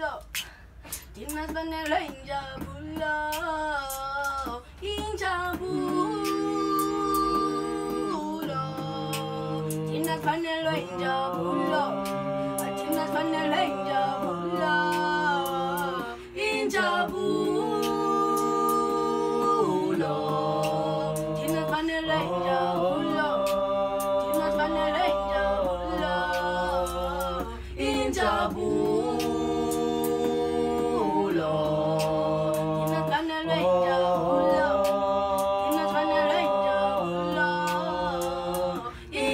injabulo Dinas vanilla injabulo Injabulo Dinas vanilla injabulo Dinas vanilla injabulo Injabulo Dinas vanilla injabulo Dinas vanilla injabulo Injabulo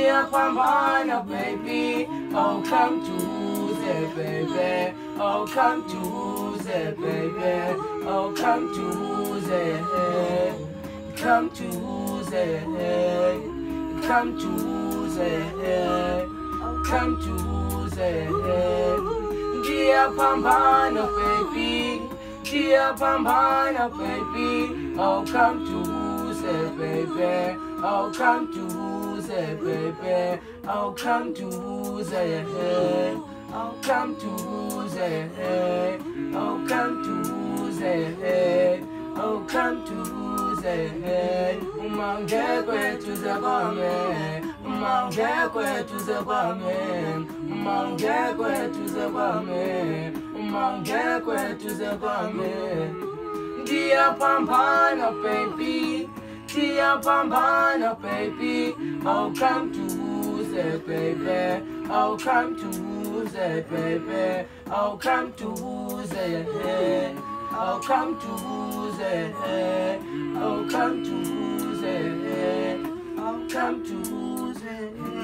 dia pambana baby. Oh come to the baby, oh come to the baby, oh come to the, come to the. Come to the come to the Dear Pambana baby, dear Pambana baby, oh come to the baby, come to oh come to the baby, I'll come to you. oh come to the oh come to the oh baby, I'll come to the oh come to the umangekwe tuzekwame umangekwe tuzekwame umangekwe tuzekwame umangekwe tuzekwame ndiyapambana baby ndiyapambana baby. Oh come to the baby? Oh come to the baby? Oh come to the oh come to the oh come to the oh come to the Dinas